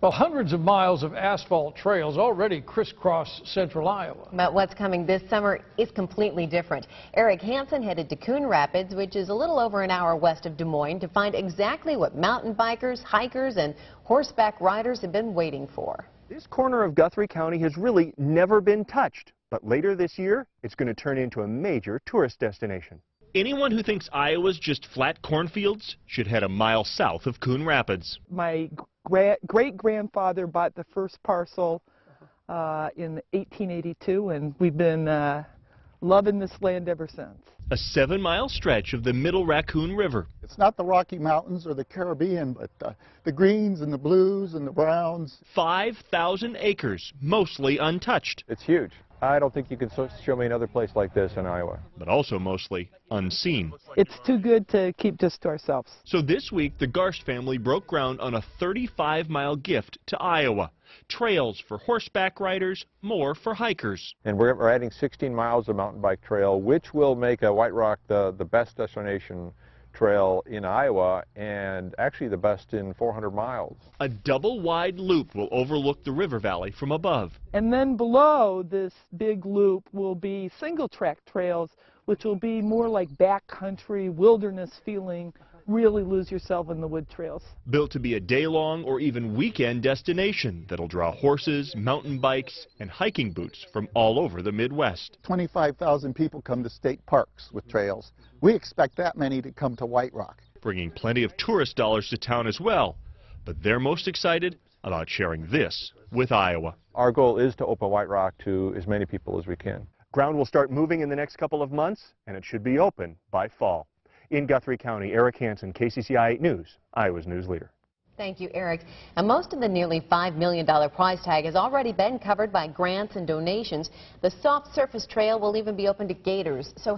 Well, hundreds of miles of asphalt trails already crisscross central Iowa. But what's coming this summer is completely different. Eric Hanson headed to Coon Rapids, which is a little over an hour west of Des Moines, to find exactly what mountain bikers, hikers, and horseback riders have been waiting for. This corner of Guthrie County has really never been touched, but later this year, it's going to turn into a major tourist destination. Anyone who thinks Iowa's just flat cornfields should head a mile south of Coon Rapids. My gra great grandfather bought the first parcel uh, in 1882, and we've been uh, loving this land ever since. A seven mile stretch of the Middle Raccoon River. It's not the Rocky Mountains or the Caribbean, but uh, the greens and the blues and the browns. 5,000 acres, mostly untouched, It's huge. I don't think you can show me another place like this in Iowa. but also mostly unseen. It's too good to keep just to ourselves. So this week, the Garst family broke ground on a 35 mile gift to Iowa. Trails for horseback riders, more for hikers. And we're, we're adding 16 miles of mountain bike trail, which will make a Whiterock the, the best destination trail in Iowa and actually the best in 400 miles. A double wide loop will overlook the river valley from above. And then below this big loop will be single track trails, which will be more like backcountry, wilderness feeling, really lose yourself in the wood trails. Built to be a day-long or even weekend destination that'll draw horses, mountain bikes, and hiking boots from all over the Midwest. 25,000 people come to state parks with trails. We expect that many to come to Whiterock. bringing plenty of tourist dollars to town as well. But they're most excited about sharing this with Iowa. Our goal is to open Whiterock to as many people as we can. Ground will start moving in the next couple of months, and it should be open by fall. In Guthrie County, Eric Hanson, KCCI 8 News, Iowa's news leader. Thank you, Eric. And most of the nearly $5 million prize tag has already been covered by grants and donations. The soft surface trail will even be open to gators. So